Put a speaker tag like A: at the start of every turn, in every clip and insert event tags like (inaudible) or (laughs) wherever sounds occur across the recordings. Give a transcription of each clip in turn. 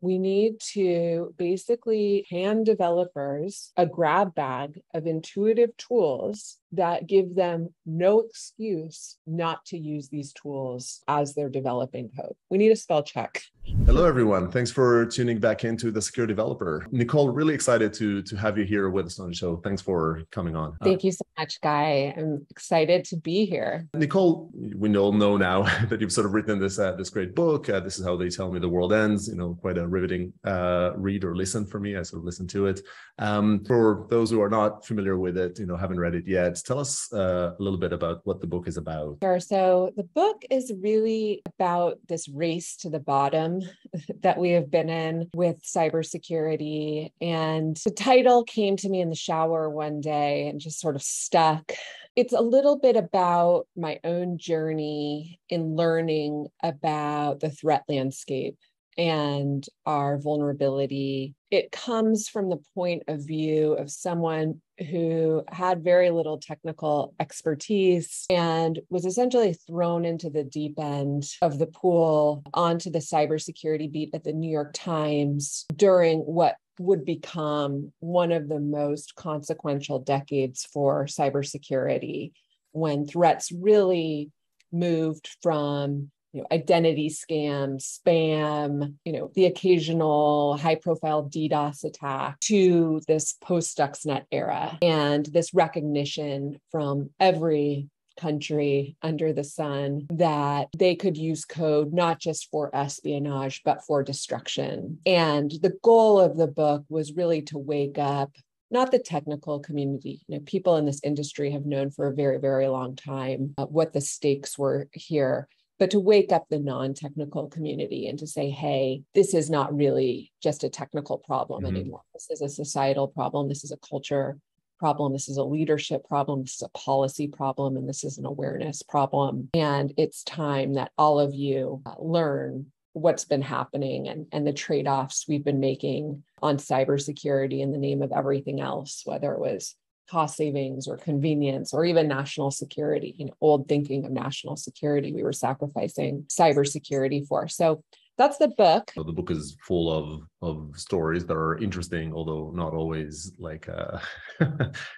A: we need to basically hand developers a grab bag of intuitive tools that give them no excuse not to use these tools as they're developing code. We need a spell check.
B: Hello, everyone. Thanks for tuning back into the Secure Developer. Nicole, really excited to to have you here with us on the show. Thanks for coming on.
A: Thank uh, you so much, Guy. I'm excited to be here.
B: Nicole, we all know now (laughs) that you've sort of written this uh, this great book. Uh, this is how they tell me the world ends. You know, quite a riveting uh, read or listen for me. I sort of listened to it. Um, for those who are not familiar with it, you know, haven't read it yet, tell us uh, a little bit about what the book is about.
A: Sure. So the book is really about this race to the bottom (laughs) that we have been in with cybersecurity. And the title came to me in the shower one day and just sort of stuck. It's a little bit about my own journey in learning about the threat landscape and our vulnerability. It comes from the point of view of someone who had very little technical expertise and was essentially thrown into the deep end of the pool onto the cybersecurity beat at the New York Times during what would become one of the most consequential decades for cybersecurity when threats really moved from you know, identity scams, spam, you know, the occasional high profile DDoS attack to this post Stuxnet era and this recognition from every country under the sun that they could use code not just for espionage, but for destruction. And the goal of the book was really to wake up not the technical community. You know, people in this industry have known for a very, very long time uh, what the stakes were here, but to wake up the non-technical community and to say hey this is not really just a technical problem mm-hmm. anymore. This is a societal problem. This is a culture problem. This is a leadership problem. This is a policy problem and this is an awareness problem. And it's time that all of you uh, learn what's been happening and, and the trade-offs we've been making on cybersecurity in the name of everything else whether it was cost savings or convenience or even national security, you know, old thinking of national security we were sacrificing cybersecurity for. So that's the book.
B: So the book is full of of stories that are interesting, although not always like uh, (laughs)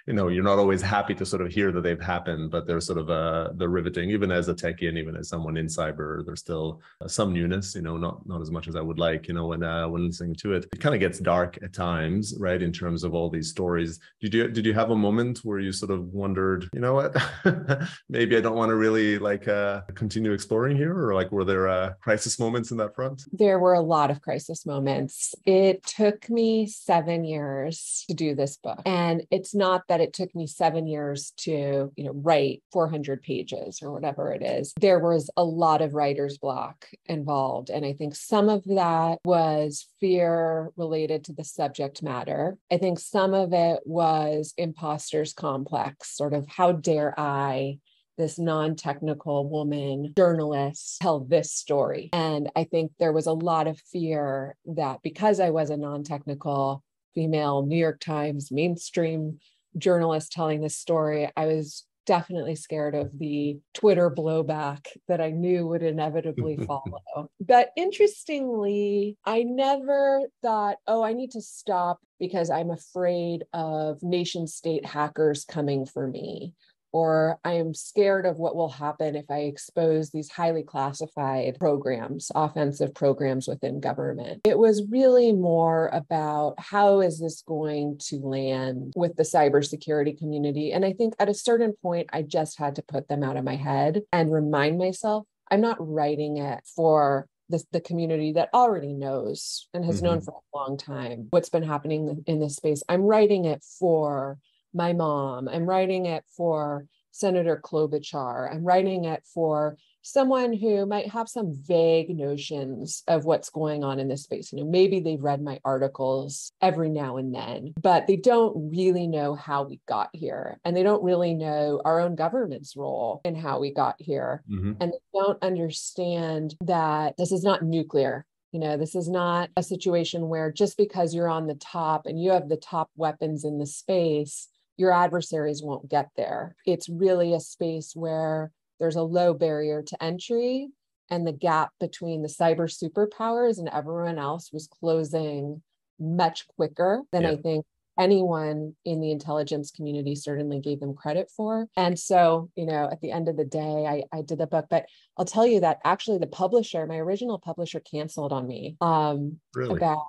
B: you know you're not always happy to sort of hear that they've happened, but they're sort of uh, they're riveting. Even as a techie and even as someone in cyber, there's still uh, some newness. You know, not not as much as I would like. You know, when uh, when listening to it, it kind of gets dark at times, right? In terms of all these stories. Did you did you have a moment where you sort of wondered, you know what, (laughs) maybe I don't want to really like uh, continue exploring here, or like were there uh, crisis moments in that front?
A: There were a lot of crisis moments it took me seven years to do this book. And it's not that it took me seven years to, you know, write 400 pages or whatever it is. There was a lot of writer's block involved. And I think some of that was fear related to the subject matter. I think some of it was imposter's complex, sort of how dare I this non technical woman journalist tell this story. And I think there was a lot of fear that because I was a non technical female New York Times mainstream journalist telling this story, I was definitely scared of the Twitter blowback that I knew would inevitably (laughs) follow. But interestingly, I never thought, oh, I need to stop because I'm afraid of nation state hackers coming for me or I am scared of what will happen if I expose these highly classified programs, offensive programs within government. It was really more about how is this going to land with the cybersecurity community. And I think at a certain point, I just had to put them out of my head and remind myself I'm not writing it for the, the community that already knows and has mm-hmm. known for a long time what's been happening in this space. I'm writing it for my mom. I'm writing it for Senator Klobuchar. I'm writing it for someone who might have some vague notions of what's going on in this space. You know, maybe they've read my articles every now and then, but they don't really know how we got here. And they don't really know our own government's role in how we got here. Mm-hmm. And they don't understand that this is not nuclear. You know, this is not a situation where just because you're on the top and you have the top weapons in the space, your adversaries won't get there. It's really a space where there's a low barrier to entry and the gap between the cyber superpowers and everyone else was closing much quicker than yeah. I think anyone in the intelligence community certainly gave them credit for. And so, you know, at the end of the day, I, I did the book, but I'll tell you that actually the publisher, my original publisher, canceled on me um, really? about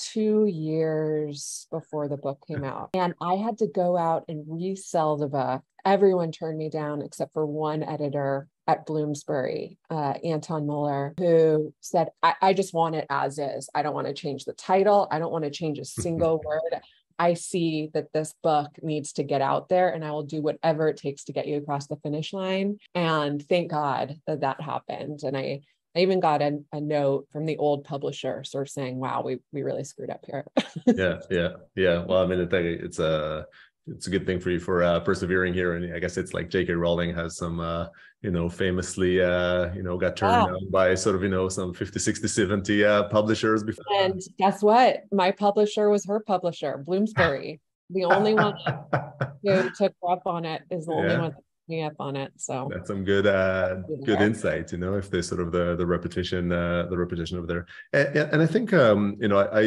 A: two years before the book came out. And I had to go out and resell the book. Everyone turned me down except for one editor at Bloomsbury, uh, Anton Mueller, who said, I, I just want it as is. I don't want to change the title. I don't want to change a single (laughs) word. I see that this book needs to get out there and I will do whatever it takes to get you across the finish line. And thank God that that happened. And I, I even got a, a note from the old publisher sort of saying, wow, we, we really screwed up here.
B: yeah. Yeah. Yeah. Well, I mean, I think it's a, it's a good thing for you for uh, persevering here. And I guess it's like J.K. Rowling has some, uh, you know, famously, uh, you know, got turned wow. down by sort of, you know, some 50, 60, 70 uh, publishers before.
A: And guess what? My publisher was her publisher, Bloomsbury. the only one (laughs) who took up on it is the only yeah. one me up on it. So
B: that's some good uh good insight, you know, if there's sort of the the repetition, uh the repetition over there. And, and I think um, you know, I, I,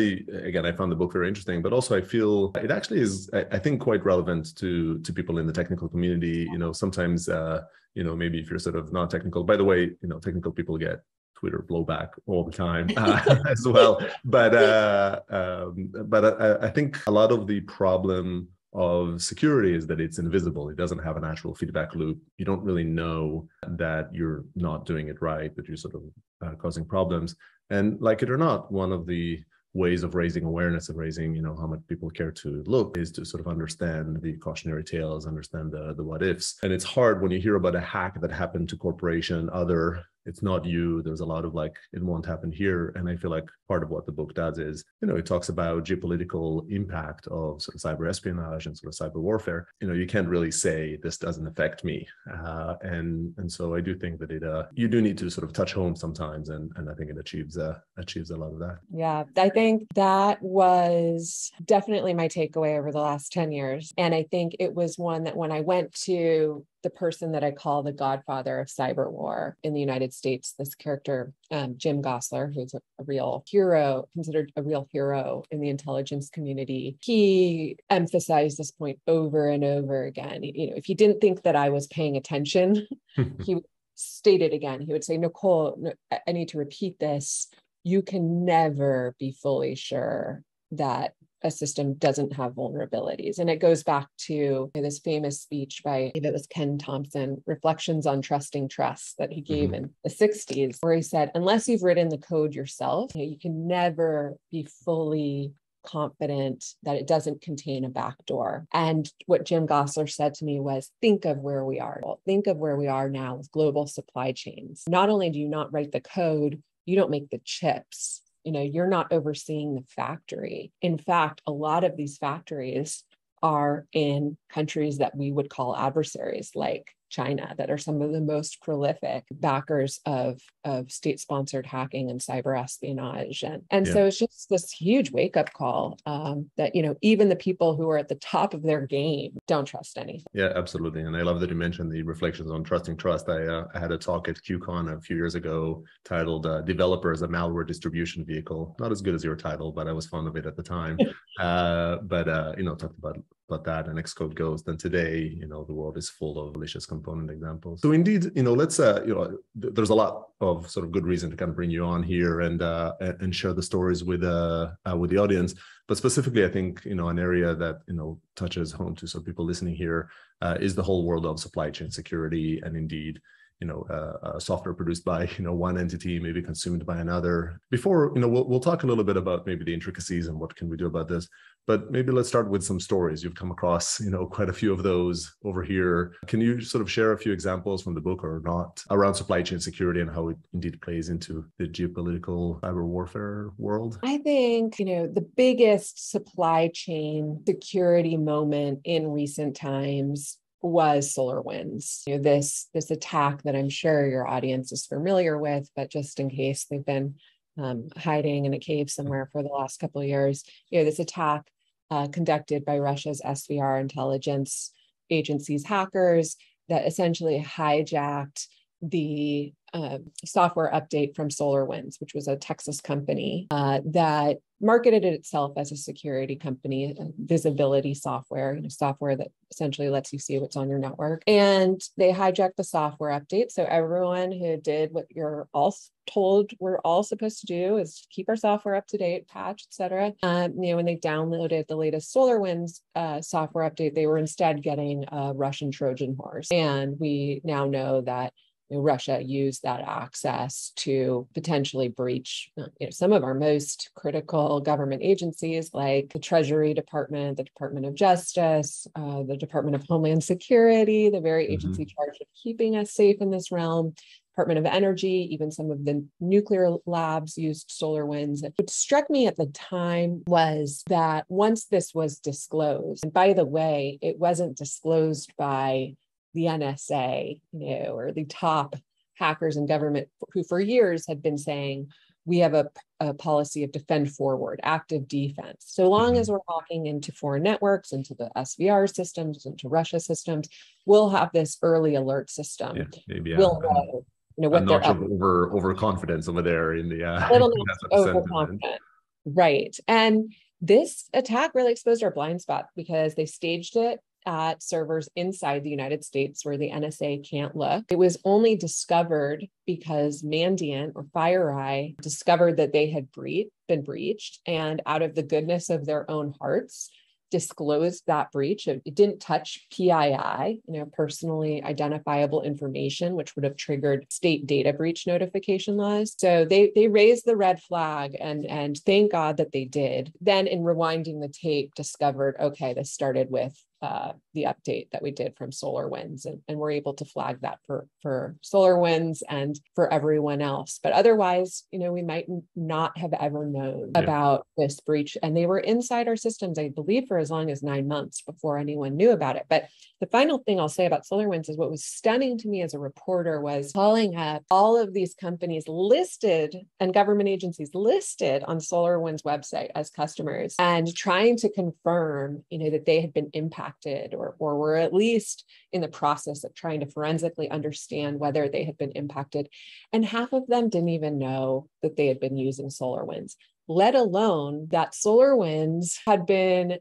B: again I found the book very interesting, but also I feel it actually is I, I think quite relevant to to people in the technical community. You know, sometimes uh, you know, maybe if you're sort of not technical, by the way, you know, technical people get Twitter blowback all the time (laughs) uh, (laughs) as well. But uh, um, but I, I, think a lot of the problem of security is that it's invisible. It doesn't have a natural feedback loop. You don't really know that you're not doing it right, that you're sort of uh, causing problems. And like it or not, one of the ways of raising awareness and raising, you know, how much people care to look is to sort of understand the cautionary tales, understand the the what ifs. And it's hard when you hear about a hack that happened to corporation, other it's not you. There's a lot of like, it won't happen here. And I feel like part of what the book does is, you know, it talks about geopolitical impact of sort of cyber espionage and sort of cyber warfare. You know, you can't really say this doesn't affect me. Uh, and and so I do think that it uh, you do need to sort of touch home sometimes, and and I think it achieves uh, achieves a lot of that.
A: Yeah, I think that was definitely my takeaway over the last ten years, and I think it was one that when I went to the person that I call the godfather of cyber war in the United States, this character, um, Jim Gosler, who's a, a, real hero, considered a real hero in the intelligence community. He emphasized this point over and over again. You know, if he didn't think that I was paying attention, (laughs) he would state it again. He would say, Nicole, I need to repeat this. You can never be fully sure that a system doesn't have vulnerabilities. And it goes back to this famous speech by, it was Ken Thompson, Reflections on Trusting Trust, that he gave mm-hmm. in the 60s, where he said, unless you've written the code yourself, you, know, you can never be fully confident that it doesn't contain a backdoor. And what Jim Gosler said to me was think of where we are. Well, think of where we are now with global supply chains. Not only do you not write the code, you don't make the chips you know you're not overseeing the factory. In fact a lot of these factories are in countries that we would call adversaries like China that are some of the most prolific backers of, of state sponsored hacking and cyber espionage. And, and yeah. so it's just this huge wake up call um, that, you know, even the people who are at the top of their game don't trust anything.
B: Yeah, absolutely. And I love that you mentioned the reflections on trusting trust. I, uh, I had a talk at QCon a few years ago titled uh, Developer as a Malware Distribution Vehicle. Not as good as your title, but I was fond of it at the time. (laughs) uh, but, uh, you know, talked about that and XcodeGhost, then today, you know, the world is full of malicious component examples. So indeed, you know, let's, uh, you know, th- there's a lot of sort of good reason to kind of bring you on here and uh, and share the stories with uh, uh with the audience. But specifically, I think you know an area that you know touches home to some people listening here uh, is the whole world of supply chain security and indeed you know uh, uh, software produced by you know one entity maybe consumed by another before you know we'll, we'll talk a little bit about maybe the intricacies and what can we do about this but maybe let's start with some stories. You've come across you know quite a few of those over here. Can you sort of share a few examples from the book or not around supply chain security and how it indeed plays into the geopolitical cyber warfare world?
A: I think you know the biggest supply chain security moment in recent times was SolarWinds. You know, this this attack that I'm sure your audience is familiar with, but just in case they've been um, hiding in a cave somewhere for the last couple of years, you know, this attack uh, conducted by Russia's SVR intelligence agency's hackers that essentially hijacked the uh, software update from SolarWinds, which was a Texas company uh, that marketed itself as a security company, visibility software, you know, software that essentially lets you see what's on your network. And they hijacked the software update. So everyone who did what you're all told we're all supposed to do is keep our software up to date, patch, etc. Um, you know, when they downloaded the latest SolarWinds uh, software update, they were instead getting a Russian Trojan horse. And we now know that Russia used that access to potentially breach uh, you know, some of our most critical government agencies like the Treasury Department, the Department of Justice, uh, the Department of Homeland Security, the very mm-hmm. agency charged with keeping us safe in this realm. Department of Energy, even some of the nuclear labs used SolarWinds. What struck me at the time was that once this was disclosed, and by the way, it wasn't disclosed by the NSA, you know, or the top hackers in government who for years had been saying, we have a, a, policy of defend forward, active defense. So long mm-hmm. as we're talking into foreign networks, into the SVR systems, into Russia systems, we'll have this early alert system. Yeah, maybe, yeah. We'll know,
B: you know what they're over overconfidence over there in the uh,
A: little (laughs) overconfident, right? And this attack really exposed our blind spot because they staged it at servers inside the United States where the NSA can't look. It was only discovered because Mandiant or FireEye discovered that they had bre- been breached, and out of the goodness of their own hearts, disclosed that breach. It, it didn't touch PII, you know, personally identifiable information, which would have triggered state data breach notification laws. So they they raised the red flag, and and thank God that they did. Then in rewinding the tape, discovered okay, this started with uh, the update that we did from SolarWinds, and, and we're able to flag that for for SolarWinds and for everyone else. But otherwise, you know, we might not have ever known yeah. about this breach, and they were inside our systems, I believe, for as long as nine months before anyone knew about it. But the final thing I'll say about SolarWinds is what was stunning to me as a reporter was calling up all of these companies listed and government agencies listed on SolarWinds website as customers and trying to confirm, you know, that they had been impacted or, or were at least in the process of trying to forensically understand whether they had been impacted. And half of them didn't even know that they had been using SolarWinds let alone that SolarWinds had been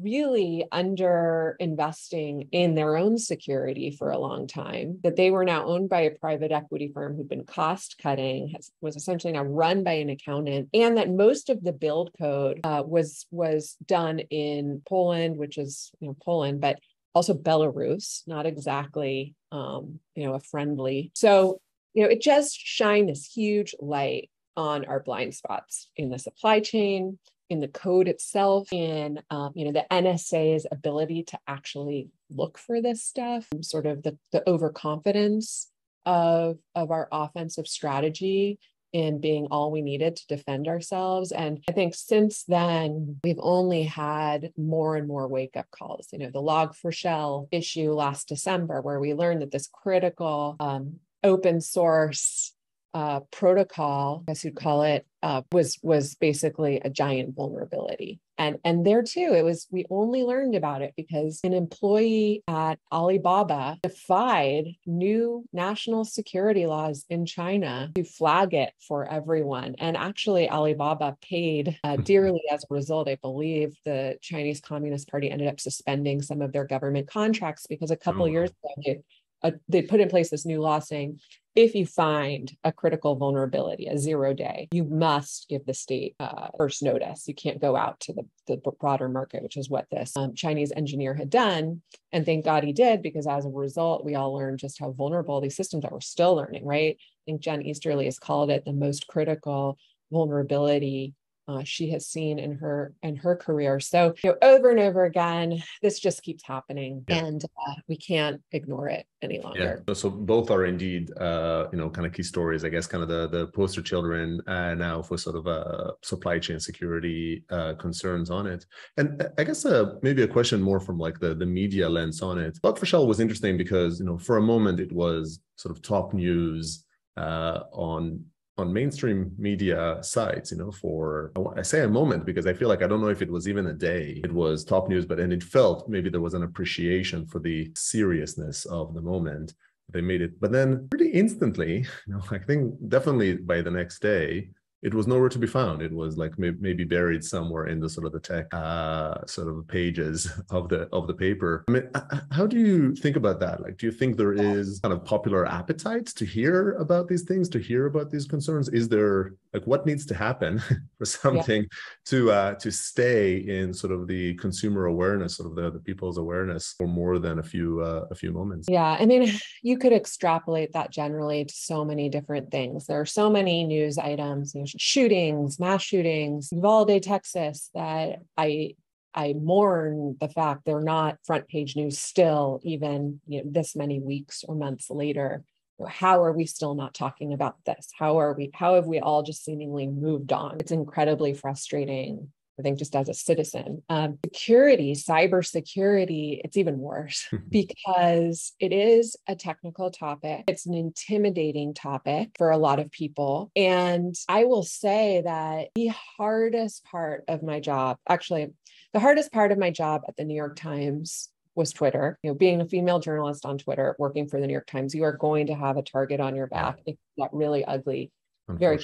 A: really under investing in their own security for a long time, that they were now owned by a private equity firm who'd been cost cutting, was essentially now run by an accountant, and that most of the build code uh, was was done in Poland, which is you know Poland, but also Belarus, not exactly um, you know a friendly. So you know it just shined this huge light on our blind spots in the supply chain, in the code itself, in um, you know the NSA's ability to actually look for this stuff, sort of the, the overconfidence of of our offensive strategy in being all we needed to defend ourselves. And I think since then, we've only had more and more wake up calls. You know, the Log4Shell issue last December, where we learned that this critical um, open source uh, protocol, I guess you'd call it, uh, was was basically a giant vulnerability. And and there too, it was we only learned about it because an employee at Alibaba defied new national security laws in China to flag it for everyone. And actually, Alibaba paid uh, dearly as a result. I believe the Chinese Communist Party ended up suspending some of their government contracts because a couple oh. years ago they, uh, they put in place this new law saying if you find a critical vulnerability, a zero day, you must give the state uh, first notice. You can't go out to the, the broader market, which is what this um, Chinese engineer had done. And thank God he did, because as a result, we all learned just how vulnerable these systems are. We're still learning, right? I think Jen Easterly has called it the most critical vulnerability uh, she has seen in her in her career. So you know, over and over again, this just keeps happening, yeah. and uh, we can't ignore it any longer.
B: Yeah. So both are indeed, uh, you know, kind of key stories. I guess kind of the the poster children uh, now for sort of uh, supply chain security uh, concerns on it. And I guess uh, maybe a question more from like the the media lens on it. Log4Shell was interesting because you know for a moment it was sort of top news uh, on on mainstream media sites, you know, for I say a moment because I feel like I don't know if it was even a day. It was top news, but and it felt maybe there was an appreciation for the seriousness of the moment they made it. But then pretty instantly, (laughs) you know, I think definitely by the next day, it was nowhere to be found. It was like maybe buried somewhere in the sort of the tech uh, sort of pages (laughs) of the of the paper. I mean, how do you think about that? Like, do you think there is kind of popular appetite to hear about these things, to hear about these concerns? Is there like what needs to happen (laughs) for something yeah. to uh, to stay in sort of the consumer awareness, sort of the, the people's awareness for more than a few uh, a few moments?
A: Yeah, I mean, (sighs) you could extrapolate that generally to so many different things. There are so many news items. You know, shootings, mass shootings, Uvalde, Texas, that I I mourn the fact they're not front page news still, even you know, this many weeks or months later. How are we still not talking about this? How are we? How have we all just seemingly moved on? It's incredibly frustrating I think just as a citizen. Um, security, cybersecurity, it's even worse (laughs) because it is a technical topic. It's an intimidating topic for a lot of people. And I will say that the hardest part of my job, actually, the hardest part of my job at the New York Times was Twitter. You know, being a female journalist on Twitter, working for the New York Times, you are going to have a target on your back. It got really ugly very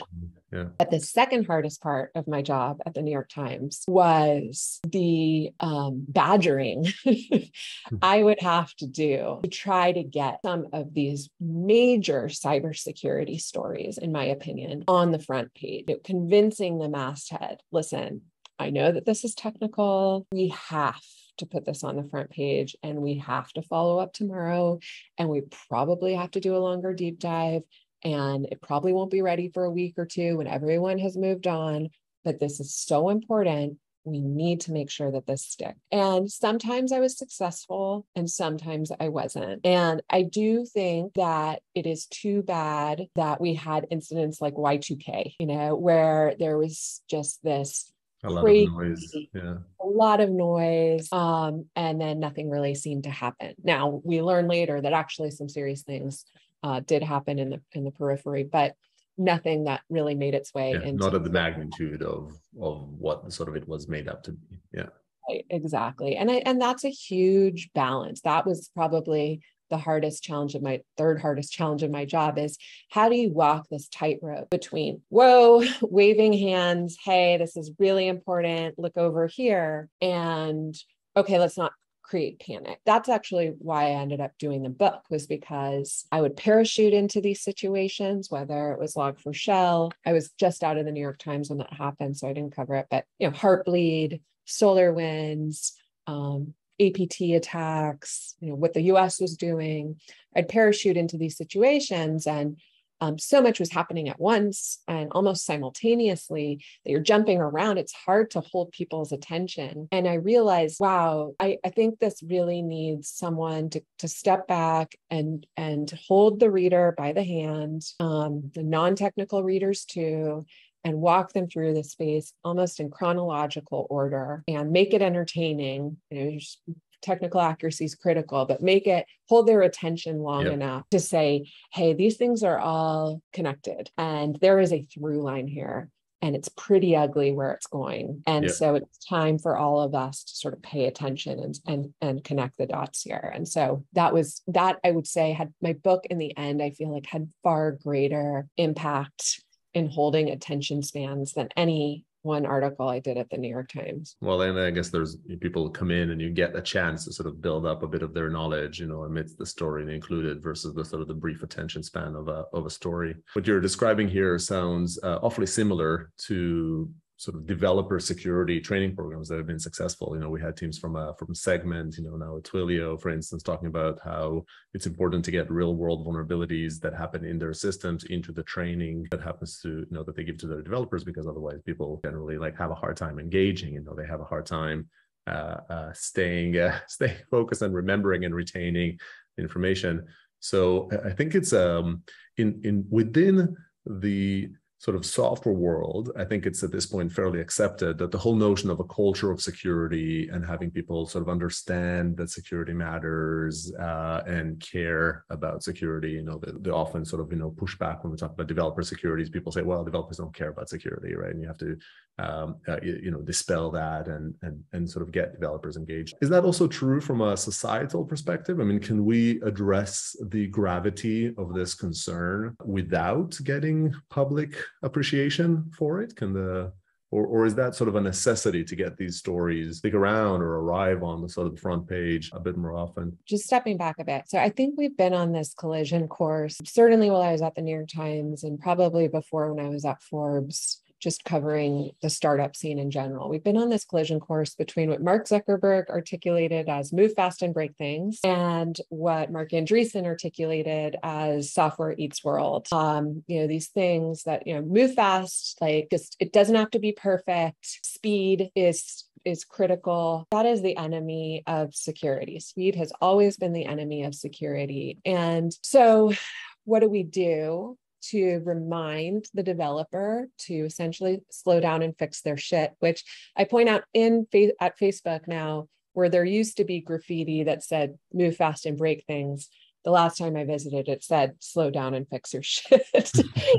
A: yeah. But the second hardest part of my job at the New York Times was the um, badgering I would have to do to try to get some of these major cybersecurity stories, in my opinion, on the front page, you know, convincing the masthead listen, I know that this is technical. We have to put this on the front page and we have to follow up tomorrow. And we probably have to do a longer deep dive and it probably won't be ready for a week or two when everyone has moved on. But this is so important. We need to make sure that this sticks. And sometimes I was successful and sometimes I wasn't. And I do think that it is too bad that we had incidents like Y2K, you know, where there was just this
B: a lot crazy, of noise yeah
A: a lot of noise um, and then nothing really seemed to happen now we learn later that actually some serious things uh, did happen in the in the periphery, but nothing that really made its way
B: yeah, into not of the magnitude of of what sort of it was made up to be. Yeah.
A: Right, exactly. And I and that's a huge balance. That was probably the hardest challenge of my third hardest challenge of my job is how do you walk this tightrope between whoa (laughs) waving hands hey this is really important look over here and okay let's not create panic. That's actually why I ended up doing the book was because I would parachute into these situations, whether it was Log4Shell. I was just out of the New York Times when that happened, so I didn't cover it, but you know, Heartbleed, SolarWinds, um, APT attacks, you know, what the US was doing. I'd parachute into these situations and um, so much was happening at once and almost simultaneously that you're jumping around. It's hard to hold people's attention. And I realized, wow, I, I think this really needs someone to, to step back and, and hold the reader by the hand, um, the non technical readers too, and walk them through the space almost in chronological order and make it entertaining. You know, technical accuracy is critical, but make it hold their attention long yep. enough to say, hey, these things are all connected and there is a through line here. And it's pretty ugly where it's going. And yep. so it's time for all of us to sort of pay attention and, and and connect the dots here. And so that was that I would say had my book in the end, I feel like had far greater impact in holding attention spans than any one article I did at the New York Times.
B: Well, and I guess there's people come in and you get a chance to sort of build up a bit of their knowledge, you know, amidst the story and included versus the sort of the brief attention span of a of a story. What you're describing here sounds uh, awfully similar to sort of developer security training programs that have been successful. You know, we had teams from uh, from Segment, you know, now Twilio, for instance, talking about how it's important to get real world vulnerabilities that happen in their systems into the training that happens to you know that they give to their developers because otherwise people generally like have a hard time engaging. You know, they have a hard time uh, uh, staying uh, (laughs) staying focused and remembering and retaining information. So I think it's um in in within the sort of software world, I think it's at this point fairly accepted that the whole notion of a culture of security and having people sort of understand that security matters uh, and care about security, you know, they, they, often sort of, you know, push back when we talk about developer securities. People say, well, developers don't care about security, right? And you have to, um, uh, you, you, know, dispel that and, and, and sort of get developers engaged. Is that also true from a societal perspective? I mean, can we address the gravity of this concern without getting public appreciation for it? Can the or, or is that sort of a necessity to get these stories stick around or arrive on the sort of the front page a bit more often?
A: Just stepping back a bit. So I think we've been on this collision course, certainly while I was at the New York Times and probably before when I was at Forbes just covering the startup scene in general. We've been on this collision course between what Mark Zuckerberg articulated as move fast and break things and what Marc Andreessen articulated as software eats world. Um, you know, these things that, you know, move fast, like just it doesn't have to be perfect. Speed is is critical. That is the enemy of security. Speed has always been the enemy of security. And so what do we do? To remind the developer to essentially slow down and fix their shit, which I point out in at Facebook now, where there used to be graffiti that said move fast and break things the last time I visited, it said, slow down and fix your (laughs) shit. (laughs)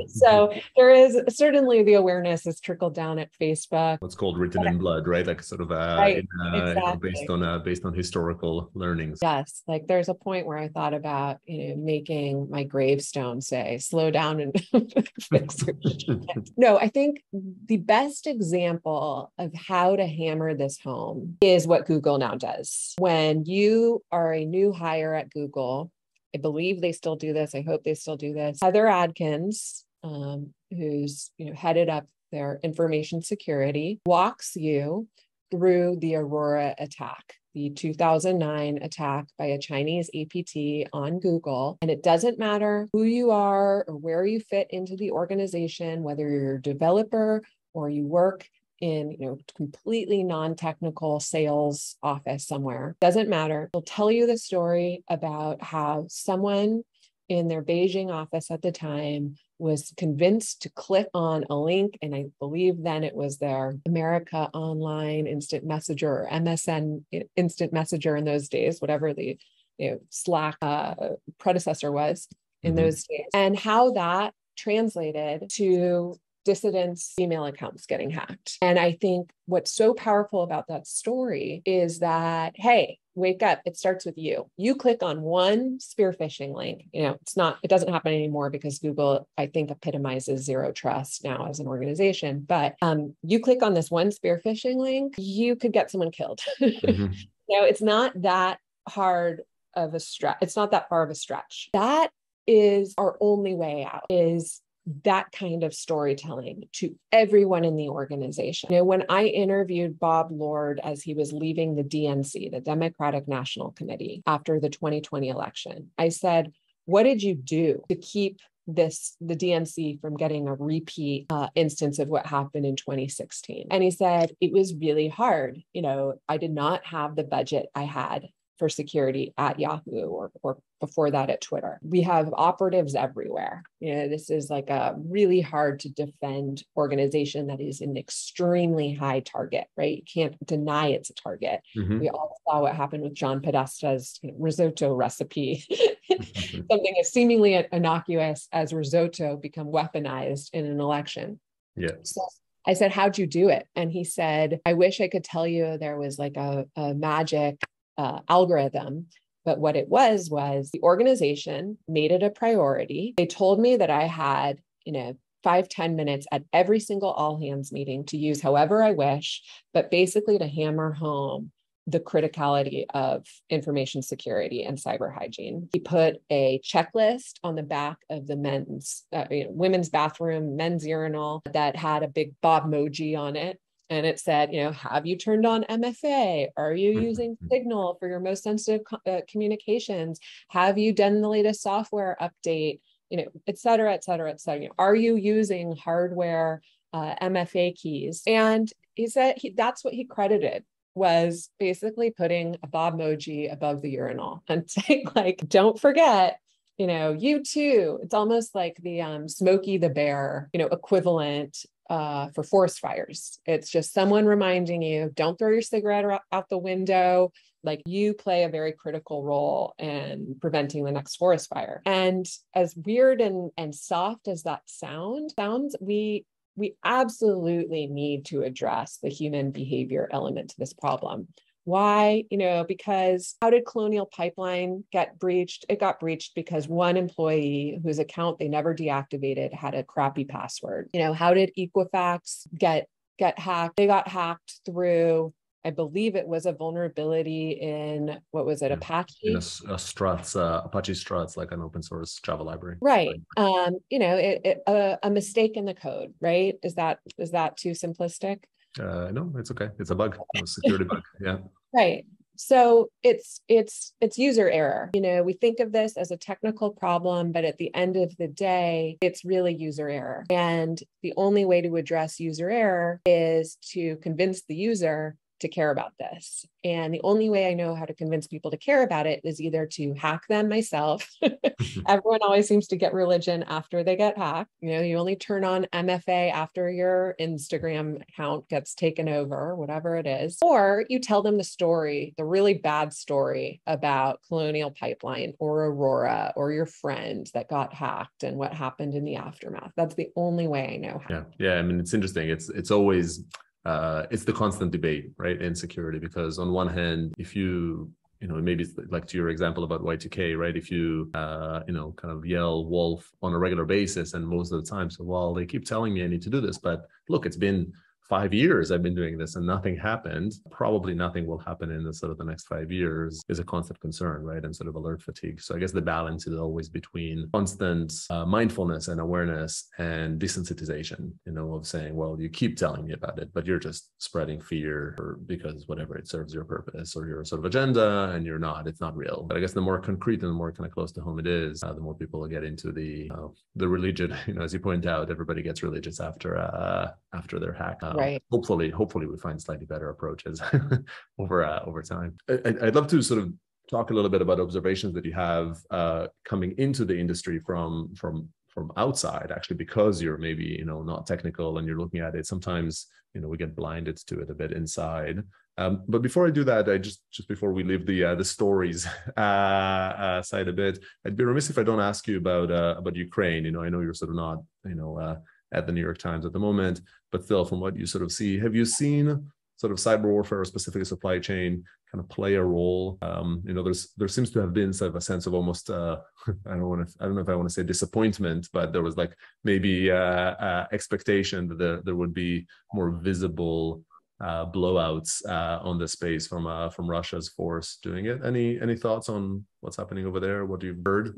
A: so there is certainly the awareness has trickled down at Facebook.
B: What's called written in blood, right? Like sort of uh, right, in, uh, exactly. you know, based on uh, based on historical learnings.
A: Yes. Like there's a point where I thought about, you know, making my gravestone say, slow down and (laughs) fix your shit. No, I think the best example of how to hammer this home is what Google now does. When you are a new hire at Google, I believe they still do this. I hope they still do this. Heather Adkins, um, who's you know headed up their information security, walks you through the Aurora attack, the 2009 attack by a Chinese APT on Google. And it doesn't matter who you are or where you fit into the organization, whether you're a developer or you work in you know completely non-technical sales office somewhere doesn't matter they'll tell you the story about how someone in their beijing office at the time was convinced to click on a link and i believe then it was their america online instant messenger or msn instant messenger in those days whatever the you know, slack uh, predecessor was in mm-hmm. those days and how that translated to dissidents' email accounts getting hacked. And I think what's so powerful about that story is that, hey, wake up, it starts with you. You click on one spear phishing link. You know, it's not, it doesn't happen anymore because Google, I think, epitomizes zero trust now as an organization. But um, you click on this one spear phishing link, you could get someone killed. (laughs) Mm-hmm. you know, it's not that hard of a stretch. It's not that far of a stretch. That is our only way out is that kind of storytelling to everyone in the organization. You know, when I interviewed Bob Lord as he was leaving the DNC, the Democratic National Committee, after the 2020 election, I said, What did you do to keep this the DNC from getting a repeat uh, instance of what happened in 2016 and he said it was really hard you know i did not have the budget i had for security at Yahoo or, or before that at Twitter. We have operatives everywhere. You know, this is like a really hard to defend organization that is an extremely high target, right? You can't deny it's a target. Mm-hmm. We all saw what happened with John Podesta's you know, risotto recipe. (laughs) Something as seemingly innocuous as risotto become weaponized in an election.
B: Yeah. So
A: I said, How'd you do it? And he said, I wish I could tell you there was like a, a magic uh, algorithm. But what it was was the organization made it a priority. They told me that I had, you know, five ten minutes at every single all hands meeting to use however I wish, but basically to hammer home the criticality of information security and cyber hygiene. He put a checklist on the back of the men's, uh, you know, women's bathroom, men's urinal that had a big Bob emoji on it and it said, you know, have you turned on MFA? Are you mm-hmm. using Signal for your most sensitive uh, communications? Have you done the latest software update? You know, et cetera, et cetera, et cetera. are you using hardware uh, MFA keys? And he said he, that's what he credited was basically putting a Bob emoji above the urinal (laughs) and saying like, don't forget you know, you too. It's almost like the um, Smokey the Bear, you know, equivalent uh, for forest fires. It's just someone reminding you, don't throw your cigarette out the window. Like you play a very critical role in preventing the next forest fire. And as weird and, and soft as that sound sounds, we we absolutely need to address the human behavior element to this problem. Why? You know, because how did Colonial Pipeline get breached? It got breached because one employee whose account they never deactivated had a crappy password. You know, how did Equifax get get hacked? They got hacked through I believe it was a vulnerability in what was it, Apache?
B: In a, a struts, uh, Apache struts, like an open source Java library.
A: Right. Um, you know, it, it, a, a mistake in the code, right? Is that is that too simplistic?
B: Uh, no, it's okay. It's a bug, a security bug. Yeah.
A: Right. So it's it's it's user error. You know, we think of this as a technical problem, but at the end of the day, it's really user error. And the only way to address user error is to convince the user to care about this. And the only way I know how to convince people to care about it is either to hack them myself. (laughs) (laughs) Everyone always seems to get religion after they get hacked. You know, you only turn on MFA after your Instagram account gets taken over, whatever it is. Or you tell them the story, the really bad story about Colonial Pipeline or Aurora or your friend that got hacked and what happened in the aftermath. That's the only way I know
B: how. Yeah. Yeah. I mean, it's interesting. It's it's always uh, it's the constant debate, right, in security. Because on one hand, if you you know, maybe it's like to your example about Y2K, right? If you, uh, you know, kind of yell wolf on a regular basis, and most of the time, so well, they keep telling me I need to do this, but look, it's been five years I've been doing this and nothing happened, probably nothing will happen in the sort of the next five years is a constant concern, right? And sort of alert fatigue. So I guess the balance is always between constant uh, mindfulness and awareness and desensitization, you know, of saying, well, you keep telling me about it, but you're just spreading fear or because whatever it serves your purpose or your sort of agenda and you're not, it's not real. But I guess the more concrete and the more kind of close to home it is, uh, the more people will get into the, uh, the religion, (laughs) you know, as you point out, everybody gets religious after, uh, after their hack. Um,
A: right.
B: Hopefully, hopefully we find slightly better approaches (laughs) over uh, over time. I, would love to sort of talk a little bit about observations that you have uh, coming into the industry from from from outside actually because you're maybe you know not technical and you're looking at it sometimes you know we get blinded to it a bit inside um, but before I do that, I just just before we leave the uh, the stories (laughs) uh, uh, side a bit, I'd be remiss if I don't ask you about uh, about Ukraine. You know, I know you're sort of not you know uh, at the New York Times at the moment. But still, from what you sort of see, have you seen sort of cyber warfare, or specifically supply chain, kind of play a role? Um, you know, there's there seems to have been sort of a sense of almost uh, (laughs) I don't want to I don't know if I want to say disappointment, but there was like maybe uh, uh, expectation that there, there would be more visible uh, blowouts uh, on the space from uh, from Russia's force doing it. Any any thoughts on what's happening over there? What do you've heard?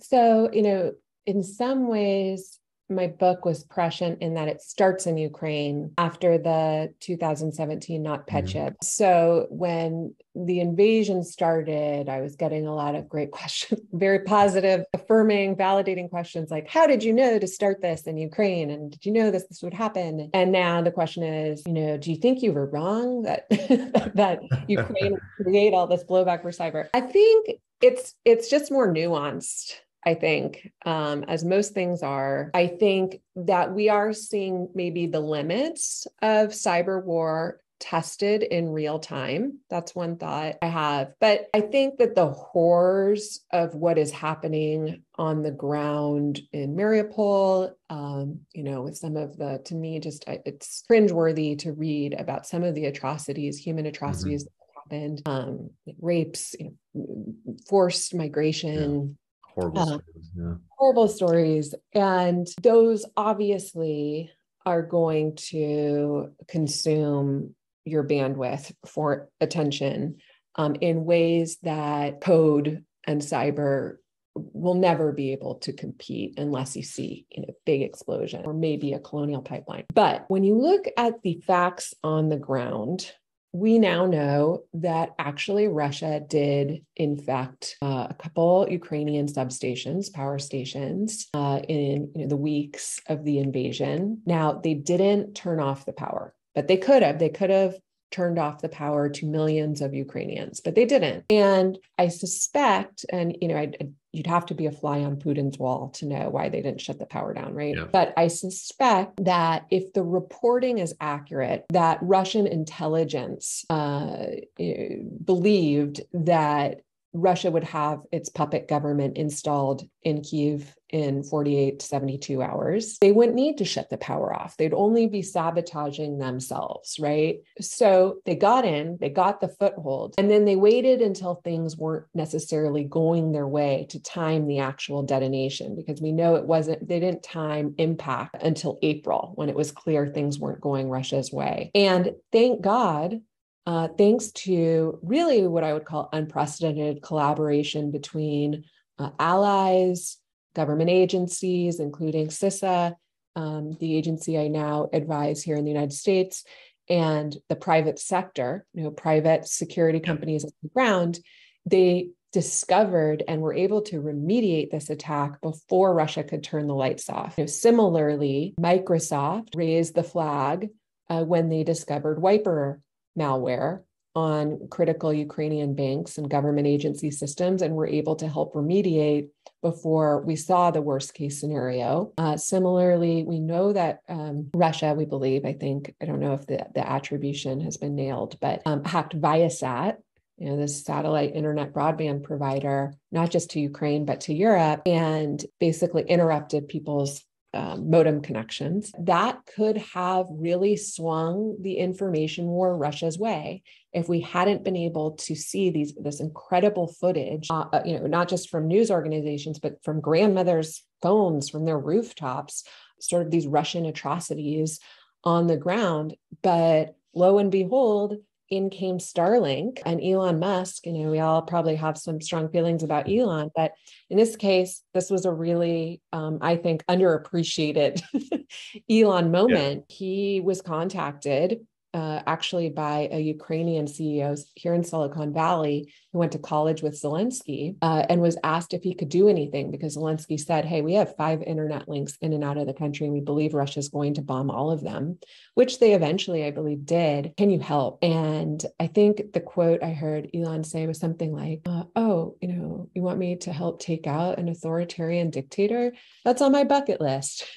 A: So you know, in some ways, my book was prescient in that it starts in Ukraine after the 2017 NotPetya. Mm-hmm. So when the invasion started, I was getting a lot of great (laughs) questions, very positive, affirming, validating questions like, how did you know to start this in Ukraine? And did you know this this would happen? And now the question is, you know, do you think you were wrong that (laughs) that Ukraine (laughs) create all this blowback for cyber? I think it's it's just more nuanced I think, um, as most things are. I think that we are seeing maybe the limits of cyber war tested in real time. That's one thought I have. But I think that the horrors of what is happening on the ground in Mariupol, um, you know, with some of the, to me, just it's cringeworthy to read about some of the atrocities, human mm-hmm. atrocities. Mm-hmm. That happened, um, rapes, you know, forced migration,
B: horrible uh, stories. Yeah.
A: Horrible stories. And those obviously are going to consume your bandwidth for attention um, in ways that code and cyber will never be able to compete unless you see you know big explosion or maybe a colonial pipeline but when you look at the facts on the ground we now know that actually Russia did infect uh, a couple Ukrainian substations, power stations, uh, in you know, the weeks of the invasion. Now, they didn't turn off the power, but they could have. They could have turned off the power to millions of Ukrainians, but they didn't. And I suspect, and you know, I, you'd have to be a fly on Putin's wall to know why they didn't shut the power down, right? Yeah. But I suspect that if the reporting is accurate, that Russian intelligence uh, eh, believed that Russia would have its puppet government installed in Kiev in 48 to 72 hours. They wouldn't need to shut the power off. They'd only be sabotaging themselves, right? So they got in, they got the foothold, and then they waited until things weren't necessarily going their way to time the actual detonation because we know it wasn't, they didn't time impact until April when it was clear things weren't going Russia's way. And thank God uh, thanks to really what I would call unprecedented collaboration between uh, allies, government agencies, including CISA, um, the agency I now advise here in the United States, and the private sector, you know, private security companies on the ground, they discovered and were able to remediate this attack before Russia could turn the lights off. You know, similarly, Microsoft raised the flag uh, when they discovered wiper malware on critical Ukrainian banks and government agency systems and were able to help remediate before we saw the worst case scenario. Uh, similarly, we know that um, Russia, we believe, I think, I don't know if the, the attribution has been nailed, but um, hacked Viasat, you know, this satellite internet broadband provider, not just to Ukraine, but to Europe, and basically interrupted people's um, modem connections. That could have really swung the information war Russia's way if we hadn't been able to see these this incredible footage, uh, uh, you know, not just from news organizations, but from grandmothers' phones, from their rooftops, sort of these Russian atrocities on the ground. But lo and behold, in came Starlink and Elon Musk. You know, we all probably have some strong feelings about Elon, but in this case, this was a really, um, I think, underappreciated (laughs) Elon moment. Yeah. He was contacted uh, actually by a Ukrainian CEO here in Silicon Valley who went to college with Zelensky uh, and was asked if he could do anything because Zelensky said, Hey, we have five internet links in and out of the country, and we believe Russia's going to bomb all of them, which they eventually, I believe, did. Can you help? And I think the quote I heard Elon say was something like, uh, Oh, you know, you want me to help take out an authoritarian dictator? That's on my bucket list. (laughs) (laughs)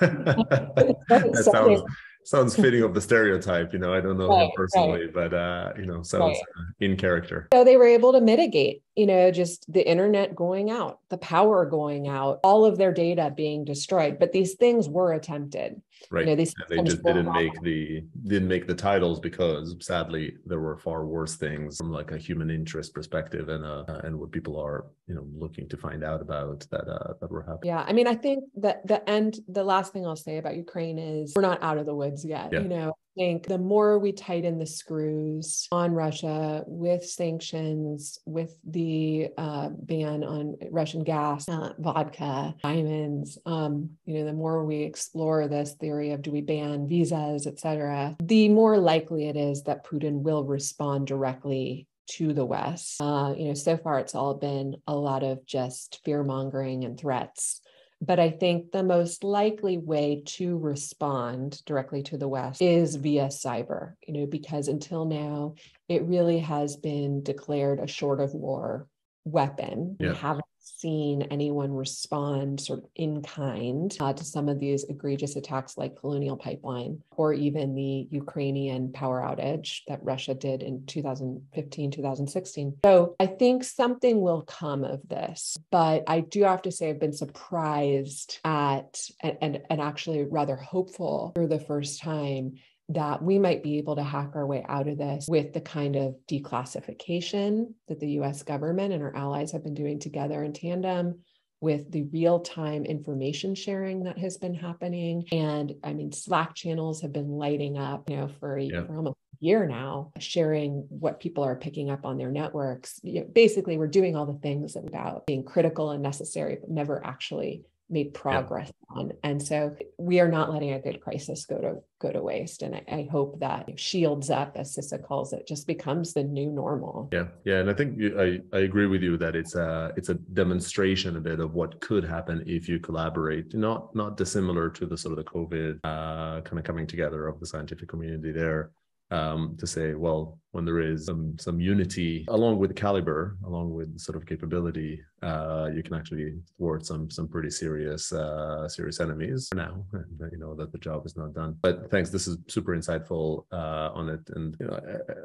B: that sounds sounds (laughs) fitting of the stereotype you know i don't know right, him personally right. but uh you know sounds right. uh, in character
A: so they were able to mitigate you know just the internet going out the power going out all of their data being destroyed. But these things were attempted.
B: Right. you know, these they just didn't make the didn't make the titles because sadly there were far worse things from like a human interest perspective and uh and what people are you know looking to find out about that uh that were happening.
A: Yeah. I mean i think that the end the last thing i'll say about ukraine is we're not out of the woods yet yeah. you know think the more we tighten the screws on Russia with sanctions, with the uh, ban on Russian gas, uh, vodka, diamonds, um, you know, the more we explore this theory of do we ban visas, et cetera, the more likely it is that Putin will respond directly to the West. Uh, you know, so far it's all been a lot of just fear mongering and threats. But I think the most likely way to respond directly to the West is via cyber, you know, because until now, it really has been declared a short of war weapon. Yeah. We haven't seen anyone respond sort of in kind uh, to some of these egregious attacks like Colonial Pipeline or even the Ukrainian power outage that Russia did in 2015, 2016. So I think something will come of this, but I do have to say I've been surprised at and, and, and actually rather hopeful for the first time that we might be able to hack our way out of this with the kind of declassification that the US government and our allies have been doing together in tandem with the real time information sharing that has been happening. And I mean, Slack channels have been lighting up, you know, for, a, yeah. for almost a year now, sharing what people are picking up on their networks. You know, basically, we're doing all the things about being critical and necessary, but never actually made progress yeah. on. And so we are not letting a good crisis go to go to waste. And I, I, hope that shields up, as CISA calls it, just becomes the new normal.
B: Yeah, yeah, and I think I I agree with you that it's a it's a demonstration a bit of what could happen if you collaborate. Not not dissimilar to the sort of the COVID uh, kind of coming together of the scientific community there. Um, to say, well, when there is some some unity along with caliber, along with sort of capability, uh, you can actually thwart some some pretty serious uh, serious enemies for now, you know that the job is not done. But thanks, this is super insightful uh, on it, and you know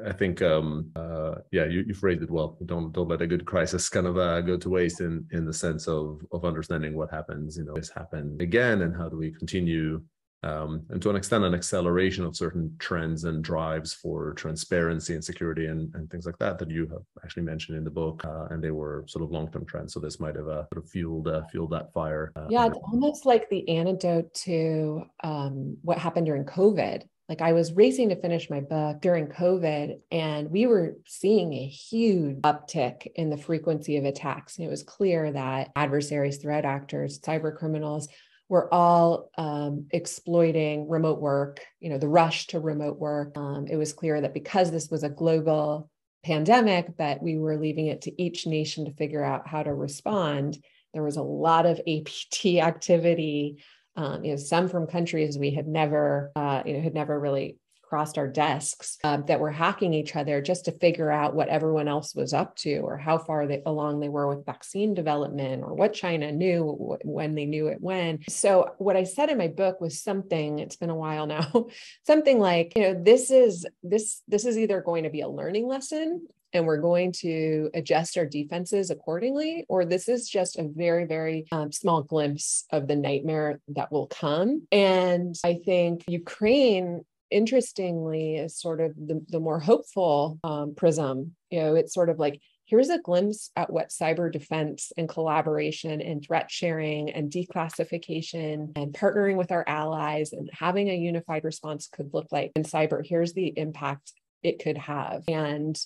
B: I, I think um, uh, yeah, you, you phrased it well. Don't don't let a good crisis (laughs) kind of uh, go to waste in in the sense of of understanding what happens. You know, this happened again, and how do we continue um, and to an extent an acceleration of certain trends and drives for transparency and security and, and things like that that you have actually mentioned in the book uh, and they were sort of long-term trends so this might have uh, sort of fueled uh, fueled that fire
A: uh, yeah it's almost like the antidote to um, what happened during covid like I was racing to finish my book during COVID, and we were seeing a huge uptick in the frequency of attacks. And it was clear that adversaries, threat actors, cyber criminals were all um, exploiting remote work, you know, the rush to remote work. Um, it was clear that because this was a global pandemic, that we were leaving it to each nation to figure out how to respond. There was a lot of APT activity. Um, you know, some from countries we had never, uh, you know, had never really crossed our desks uh, that were hacking each other just to figure out what everyone else was up to or how far they, along they were with vaccine development or what China knew when they knew it when. So what I said in my book was something it's been a while now (laughs) something like you know this is this this is either going to be a learning lesson and we're going to adjust our defenses accordingly, or this is just a very, very um, small glimpse of the nightmare that will come. And I think Ukraine interestingly is sort of the, the more hopeful um, prism. You know, it's sort of like here's a glimpse at what cyber defense and collaboration and threat sharing and declassification and partnering with our allies and having a unified response could look like in cyber. Here's the impact it could have. And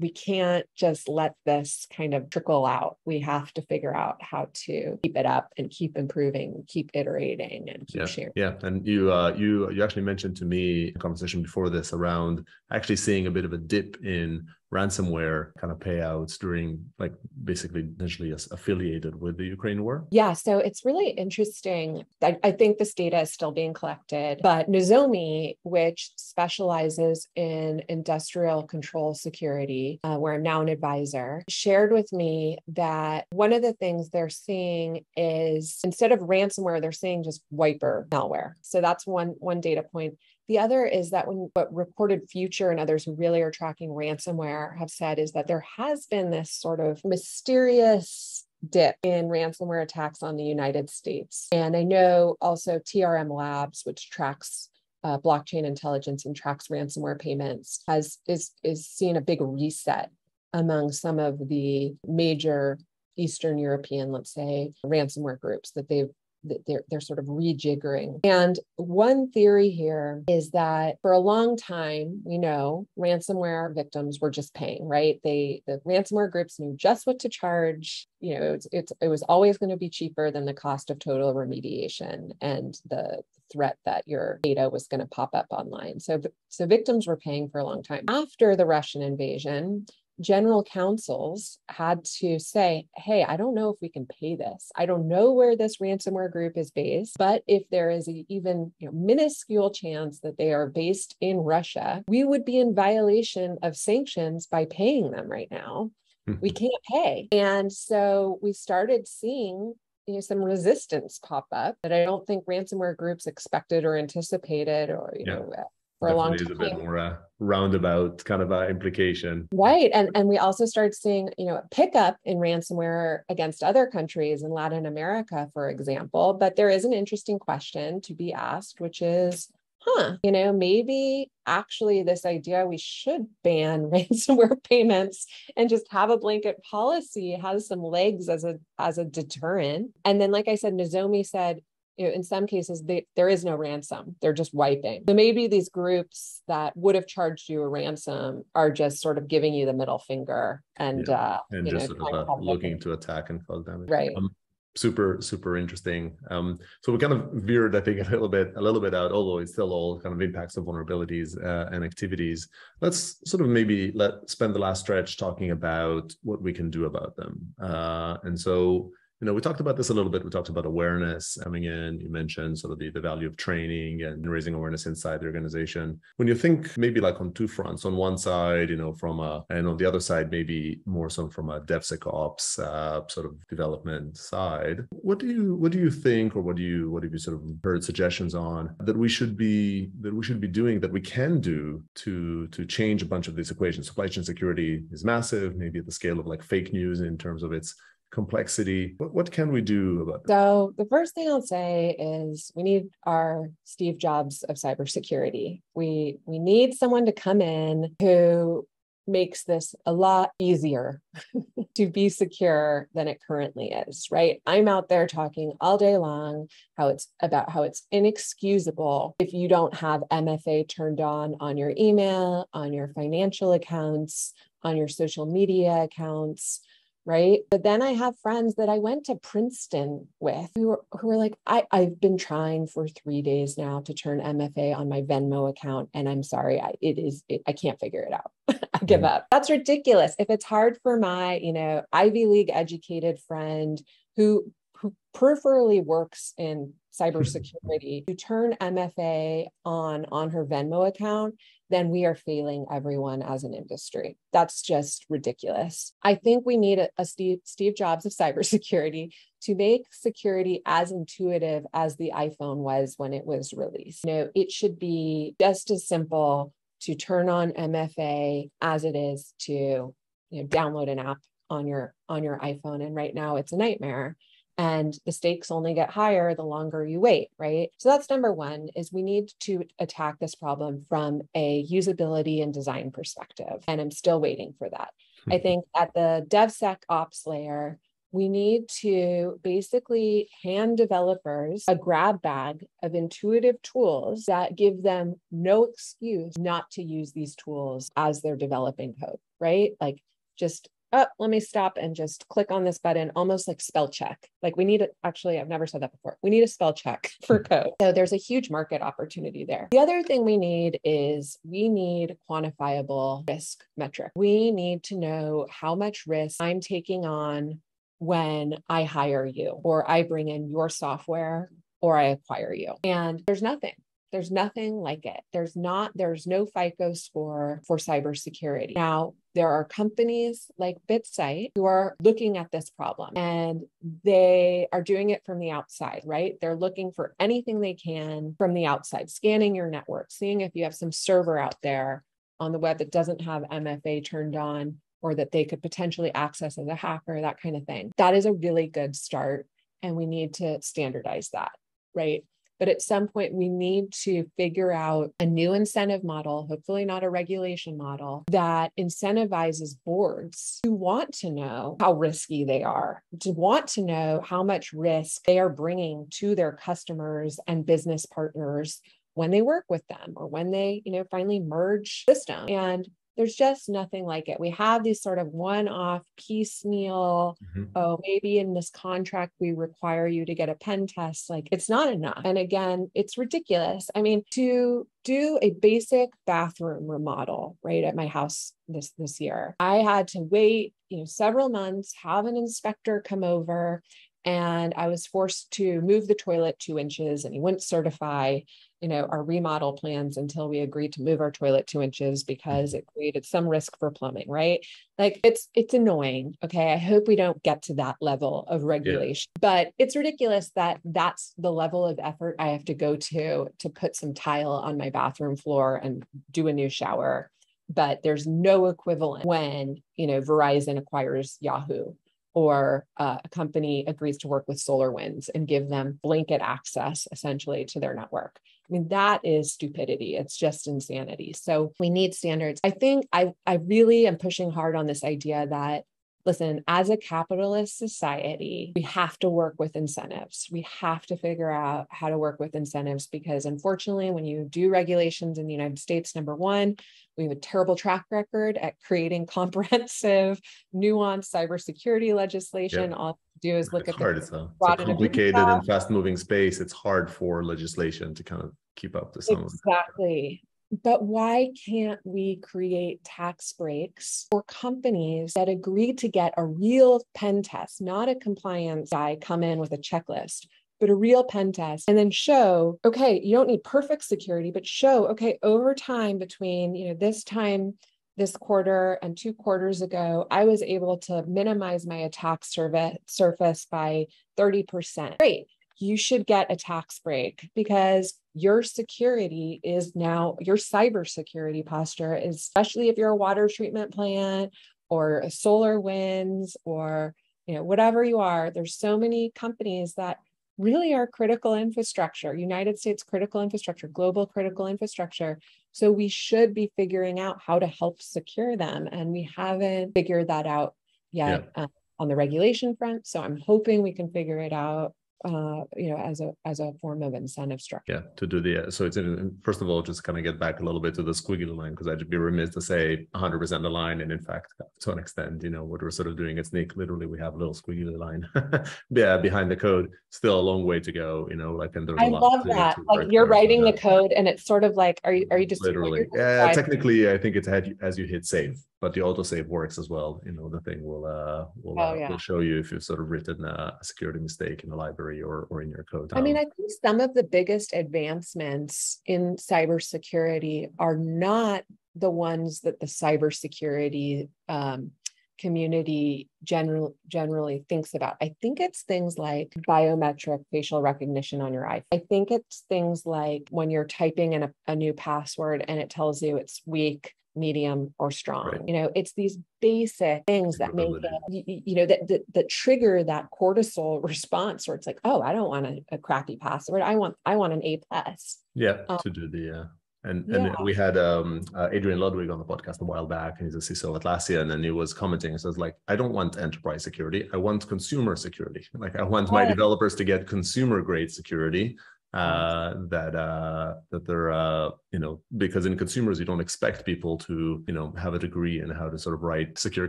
A: we can't just let this kind of trickle out. We have to figure out how to keep it up and keep improving, keep iterating, and keep
B: yeah.
A: sharing.
B: Yeah, and you uh, you you actually mentioned to me a conversation before this around actually seeing a bit of a dip in ransomware kind of payouts during like basically potentially affiliated with the Ukraine war?
A: Yeah, so it's really interesting. I, I think this data is still being collected, but Nozomi, which specializes in industrial control security, uh, where I'm now an advisor, shared with me that one of the things they're seeing is instead of ransomware, they're seeing just wiper malware. So that's one one data point. The other is that when what Recorded Future and others who really are tracking ransomware have said is that there has been this sort of mysterious dip in ransomware attacks on the United States. And I know also TRM Labs, which tracks uh, blockchain intelligence and tracks ransomware payments, has is is seeing a big reset among some of the major Eastern European, let's say, ransomware groups that they've they're, they're sort of rejiggering. And one theory here is that for a long time, we know ransomware victims were just paying, right? They the ransomware groups knew just what to charge. You know, it's, it's it was always going to be cheaper than the cost of total remediation and the threat that your data was going to pop up online. So, so victims were paying for a long time. After the Russian invasion, general counsels had to say, hey, I don't know if we can pay this. I don't know where this ransomware group is based, but if there is a even you know, minuscule chance that they are based in Russia, we would be in violation of sanctions by paying them right now. Hmm. we can't pay. And so we started seeing you know some resistance pop up that I don't think ransomware groups expected or anticipated or you yeah. know for Definitely a long time.
B: Is a bit more uh, roundabout kind of uh, implication.
A: Right. And, and we also start seeing, you know, a pickup in ransomware against other countries in Latin America, for example. But there is an interesting question to be asked, which is, huh, you know, maybe actually this idea we should ban (laughs) ransomware payments and just have a blanket policy has some legs as a as a deterrent. And then, like I said, Nozomi said, you know, in some cases, they, there is no ransom. They're just wiping. So maybe these groups that would have charged you a ransom are just sort of giving you the middle finger and yeah. uh,
B: and just know, sort of uh, looking to attack and cause damage.
A: Right. Um,
B: super super interesting um, so we kind of veered i think a little bit a little bit out although it's still all kind of impacts of vulnerabilities uh, and activities let's sort of maybe let spend the last stretch talking about what we can do about them uh, and so you know, we talked about this a little bit. We talked about awareness coming in. You mentioned sort of the, the value of training and raising awareness inside the organization. When you think maybe like on two fronts, on one side, you know, from a, and on the other side, maybe more so from a DevSecOps uh, sort of development side, what do you, what do you think, or what do you, what have you sort of heard suggestions on that we should be, that we should be doing, that we can do to, to change a bunch of these equations? Supply chain security is massive, maybe at the scale of like fake news in terms of its complexity. What, what can we do about
A: that? So, the first thing I'll say is we need our Steve Jobs of cybersecurity. We we need someone to come in who makes this a lot easier (laughs) to be secure than it currently is, right? I'm out there talking all day long how it's about how it's inexcusable if you don't have MFA turned on on your email, on your financial accounts, on your social media accounts right? But then i have friends that i went to princeton with who were, who are like I, i've been trying for three days now to turn mfa on my venmo account and i'm sorry I, it is it, i can't figure it out. (laughs) I give up. That's ridiculous. If it's hard for my you know ivy league educated friend who who peripherally works in mm-hmm. cybersecurity to turn mfa on on her venmo account then we are failing everyone as an industry. That's just ridiculous. I think we need a, a Steve, Steve Jobs of (laughs) cybersecurity to make security as intuitive as the iPhone was when it was released. You know, it should be just as simple to turn on MFA as it is to you know download an app on your on your iPhone and right now it's a nightmare and the stakes only get higher the longer you wait right so that's number one is we need to attack this problem from a usability and design perspective and i'm still waiting for that i hmm. think at the devsecops layer we need to basically hand developers a grab bag of intuitive tools that give them no excuse not to use these tools as they're developing code, right? Like just oh, let me stop and just click on this button, almost like spell check. Like we need it. Actually, I've never said that before. We need a spell check (laughs) for hmm. code. So there's a huge market opportunity there. The other thing we need is we need quantifiable risk metric. We need to know how much risk I'm taking on when I hire you or I bring in your software or I acquire you. And there's nothing. There's nothing like it. There's not, there's no FICO score for cybersecurity. Now, there are companies like BitSight who are looking at this problem and they are doing it from the outside, right? They're looking for anything they can from the outside, scanning your network, seeing if you have some server out there on the web that doesn't have MFA turned on or that they could potentially access as a hacker, that kind of thing. That is a really good start. And we need to standardize that, right? But at some point, we need to figure out a new incentive model, hopefully not a regulation model, that incentivizes boards to want to know how risky they are, to want to know how much risk they are bringing to their customers and business partners when they work with them or when they you know finally merge system and there's just nothing like it. We have these sort of one off piecemeal, mm-hmm. oh, maybe in this contract we require you to get a pen test. Like it's not enough. And again, it's ridiculous. I mean, to do a basic bathroom remodel right at my house this this year, I had to wait, you know, several months, have an inspector come over and I was forced to move the toilet two inches and he wouldn't certify you know our remodel plans until we agreed to move our toilet two inches because it created some risk for plumbing right? Like it's it's annoying okay? I hope we don't get to that level of regulation yeah. but it's ridiculous that that's the level of effort i have to go to to put some tile on my bathroom floor and do a new shower but there's no equivalent when you know verizon acquires yahoo or uh, a company agrees to work with SolarWinds and give them blanket access essentially to their network. I mean, that is stupidity. It's just insanity. So we need standards. I think I, I really am pushing hard on this idea that listen, as a capitalist society, we have to work with incentives. We have to figure out how to work with incentives because, unfortunately, when you do regulations in the United States, number one, we have a terrible track record at creating (laughs) comprehensive, nuanced cybersecurity legislation. Yeah. All do is look
B: it's
A: at
B: hard. the it's a, it's a complicated and fast moving space. It's hard for legislation to kind of keep up to some
A: exactly but why can't we create tax breaks for companies that agree to get a real pen test, not a compliance guy come in with a checklist, but a real pen test and then show, okay, you don't need perfect security, but show, okay, over time between, you know, this time this quarter and two quarters ago, I was able to minimize my attack surface by 30%. Great you should get a tax break because your security is now your cybersecurity posture especially if you're a water treatment plant or a SolarWinds or you know whatever you are there's so many companies that really are critical infrastructure united states critical infrastructure global critical infrastructure so we should be figuring out how to help secure them and we haven't figured that out yet yeah. uh, on the regulation front so i'm hoping we can figure it out uh, you know, as a as a form of incentive structure.
B: Yeah, to do the so it's in, first of all just kind of get back a little bit to the squiggly line because I'd be remiss to say 100 percent the line, and in fact, to an extent, you know, what we're sort of doing at Snyk, literally, we have a little squiggly line, (laughs) yeah, behind the code. Still a long way to go, you know, like and there's.
A: I love to, that. To like you're writing the code, and it's sort of like, are you are you just
B: literally? Yeah, technically, I think it's as you hit save but the autosave works as well. You know, the thing will uh, will, oh, uh, yeah. will show you if you've sort of written a security mistake in the library or or in your code.
A: I mean, um, I think some of the biggest advancements in cybersecurity are not the ones that the cybersecurity um, community general, generally thinks about. I think it's things like biometric facial recognition on your iPhone. I think it's things like when you're typing in a, a new password and it tells you it's weak medium or strong right. you know it's these basic things that make it, you know that, that, that trigger that cortisol (laughs) response where it's like oh i don't want a, a crappy password i want i want an a plus
B: yeah um, to do the uh and yeah. and we had um, uh, Adrian Ludwig on the podcast a while back, and he's a CISO at Atlassian, and then he was commenting. He says like, I don't want enterprise security. I want consumer security. Like I want my developers to get consumer grade security uh, that uh, that they're uh, you know because in consumers you don't expect people to you know have a degree in how to sort of write secure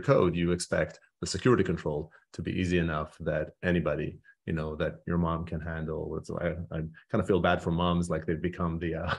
B: code. You expect the security control to be easy enough that anybody you know that your mom can handle. So I, I kind of feel bad for moms like they've become the uh,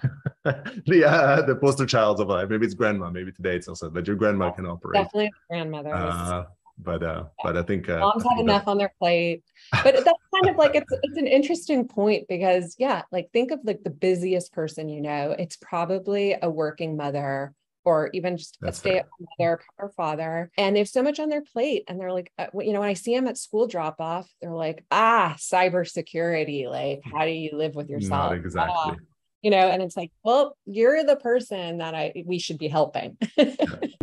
B: (laughs) the uh, the poster child of life. Maybe it's grandma. Maybe today it's also that your grandma can operate.
A: Definitely grandmother.
B: But uh but i think uh,
A: moms have enough on their plate. (laughs) But that's kind of like it's it's an interesting point because yeah like think of like the busiest person you know. It's probably a working mother or even just That's a stay-at-home mother or father, and they have so much on their plate, and they're like, uh, you know, when I see them at school drop-off, they're like, ah, cybersecurity, like, how do you live with yourself?
B: Not exactly. Ah,
A: you know and it's like well you're the person that i we should be helping. (laughs)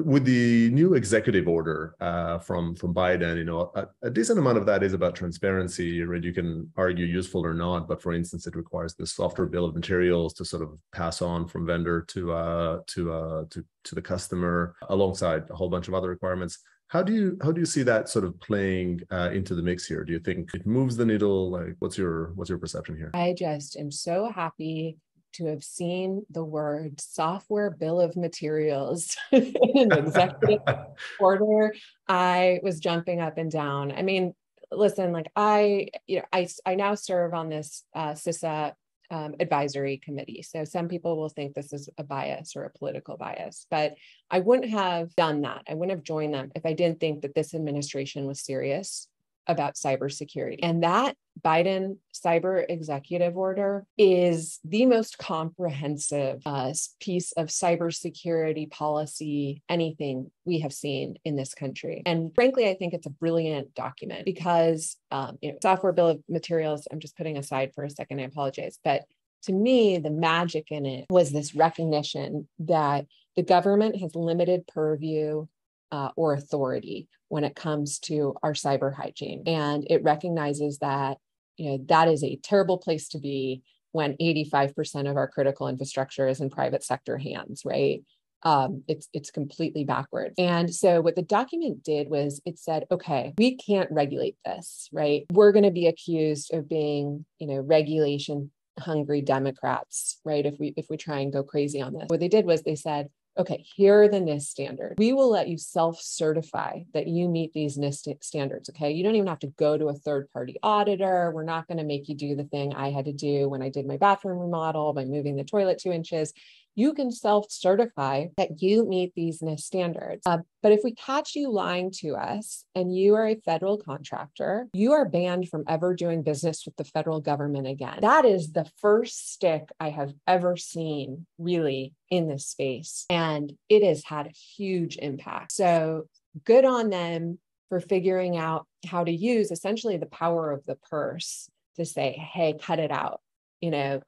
B: With the new executive order uh, from from biden you know a, a, decent amount of that is about transparency. Right you can argue useful or not but for instance it requires the software bill of materials to sort of pass on from vendor to uh to uh to to the customer alongside a whole bunch of other requirements. How do you how do you see that sort of playing uh, into the mix here? Do you think it moves the needle? Like what's your what's your perception here?
A: I just am so happy to have seen the word software bill of materials (laughs) in an executive (laughs) order, I was jumping up and down. I mean, listen, like I, you know, I, I now serve on this uh, CISA um, advisory committee. So some people will think this is a bias or a political bias, but I wouldn't have done that. I wouldn't have joined them if I didn't think that this administration was serious about cybersecurity. And that Biden cyber executive order is the most comprehensive uh, piece of cybersecurity policy, anything we have seen in this country. And frankly, I think it's a brilliant document because, um, you know, software bill of materials, I'm just putting aside for a second, I apologize. But to me, the magic in it was this recognition that the government has limited purview uh, or authority when it comes to our cyber hygiene. And it recognizes that, you know, that is a terrible place to be when 85% of our critical infrastructure is in private sector hands, right? Um, it's it's completely backwards. And so what the document did was it said, okay, we can't regulate this, right? We're going to be accused of being, you know, regulation hungry Democrats, right? If we if we try and go crazy on this. What they did was they said, okay, here are the NIST standards. We will let you self certify that you meet these NIST standards. Okay. You don't even have to go to a third party auditor. We're not going to make you do the thing I had to do when I did my bathroom remodel by moving the toilet two inches. You can self certify that you meet these NIST standards. Uh, but if we catch you lying to us and you are a federal contractor, you are banned from ever doing business with the federal government again. That is the first stick I have ever seen really in this space. And it has had a huge impact. So good on them for figuring out how to use essentially the power of the purse to say, hey, cut it out. You know,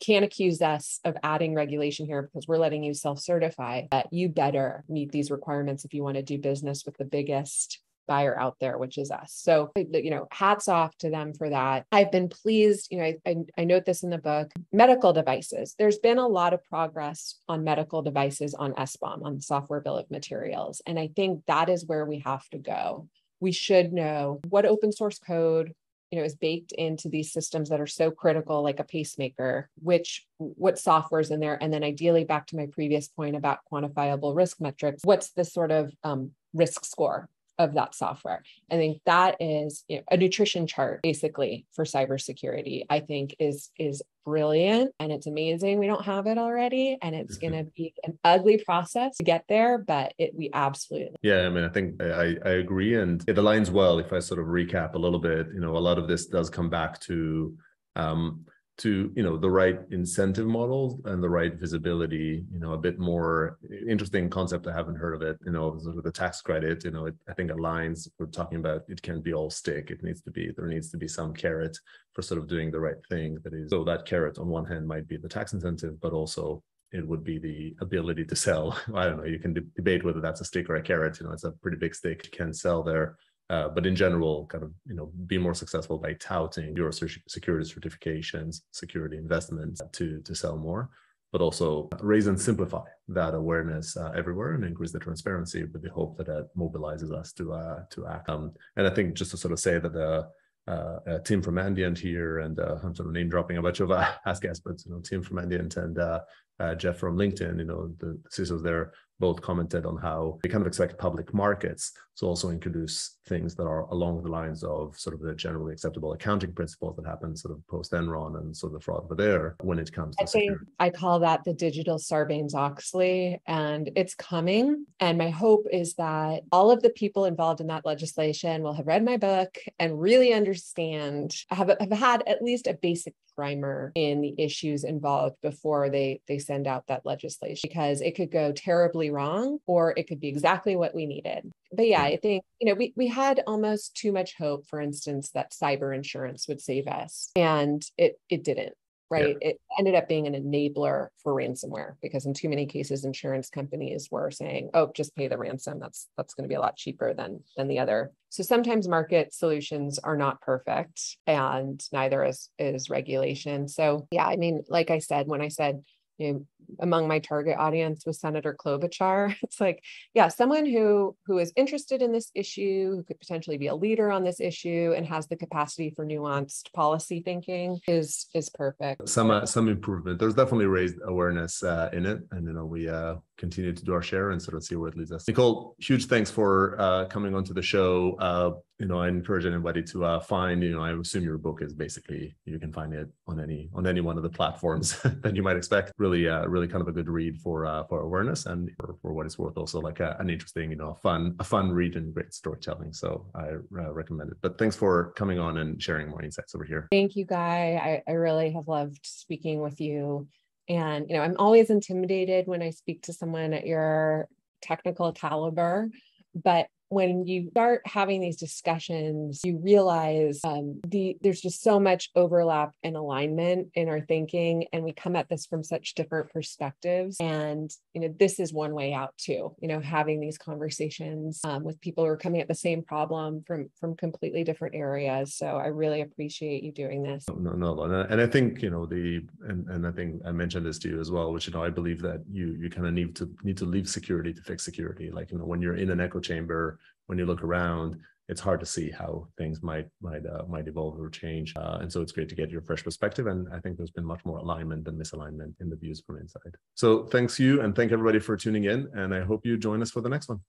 A: can't accuse us of adding regulation here because we're letting you self-certify that you better meet these requirements if you want to do business with the biggest buyer out there, which is us. So, you know, hats off to them for that. I've been pleased, you know, I, I, I, note this in the book medical devices. There's been a lot of progress on medical devices on SBOM, on the software bill of materials. And I think that is where we have to go. We should know what open source code, you know is baked into these systems that are so critical like a pacemaker which what software is in there and then ideally back to my previous point about quantifiable risk metrics what's the sort of um, risk score of that software. I think that is you know, a nutrition chart basically for cybersecurity. I think is is brilliant and it's amazing we don't have it already and it's mm-hmm. going to be an ugly process to get there but it we absolutely
B: yeah i mean i think i i agree and it aligns well if i sort of recap a little bit you know a lot of this does come back to um to you know the right incentive models and the right visibility you know a bit more interesting concept. I haven't heard of it you know sort of the tax credit you know it, i think aligns we're talking about it can be all stick. It needs to be there needs to be some carrot for sort of doing the right thing. That is so that carrot on one hand might be the tax incentive but also it would be the ability to sell. (laughs) I don't know you can de- debate whether that's a stick or a carrot you know it's a pretty big stick. You can sell there uh, but in general, kind of you know, be more successful by touting your security certifications, security investments to to sell more, but also raise and simplify that awareness uh, everywhere and increase the transparency with the hope that that mobilizes us to uh, to act. Um, and I think just to sort of say that the uh, uh, Tim from Mandiant here, and uh, I'm sort of name dropping a bunch of uh, (laughs) Ask experts, you know, Tim from Mandiant and uh, uh, Jeff from LinkedIn, you know, the CISOs there both commented on how they kind of expect public markets to also introduce things that are along the lines of sort of the generally acceptable accounting principles that happen sort of post Enron and sort of the fraud over there when it comes to I think security.
A: I call that the digital Sarbanes-Oxley and it's coming. And my hope is that all of the people involved in that legislation will have read my book and really understand, have, have had at least a basic primer in the issues involved before they they send out that legislation because it could go terribly wrong or it could be exactly what we needed. But yeah mm. i think you know we, we had almost too much hope for instance that cyber insurance would save us and it it didn't right? Yeah. It ended up being an enabler for ransomware because in too many cases, insurance companies were saying, "Oh, just pay the ransom. That's that's going to be a lot cheaper than than the other." So sometimes market solutions are not perfect, and neither is is regulation. So yeah, I mean, like I said, when I said you know, among my target audience was Senator Klobuchar. (laughs) It's like, yeah, someone who who is interested in this issue, who could potentially be a leader on this issue, and has the capacity for nuanced policy thinking is is perfect.
B: Some uh, some improvement. There's definitely raised awareness uh, in it, and you know we uh, continue to do our share and sort of see where it leads us. Nicole, huge thanks for uh, coming onto the show. Uh, you know, I encourage anybody to uh, find. You know, I assume your book is basically you can find it on any on any one of the platforms (laughs) that you might expect. Really, uh, really kind of a good read for uh, for awareness and for, for what it's worth, also like a, an interesting, you know, fun a fun read and great storytelling. So I uh, recommend it. But thanks for coming on and sharing more insights over here.
A: Thank you, Guy. I, I really have loved speaking with you and, you know, I'm always intimidated when I speak to someone at your technical caliber, but when you start having these discussions, you realize um, the there's just so much overlap and alignment in our thinking, and we come at this from such different perspectives. And you know, this is one way out too. You know, having these conversations um, with people who are coming at the same problem from from completely different areas. So I really appreciate you doing this.
B: No, no, no. and I think you know the and and I think I mentioned this to you as well, which you know I believe that you you kind of need to need to leave security to fix security. Like you know, when you're in an echo chamber when you look around, it's hard to see how things might might uh, might evolve or change. Uh, and so it's great to get your fresh perspective. And I think there's been much more alignment than misalignment in the views from inside. So thanks you and thank everybody for tuning in. And I hope you join us for the next one.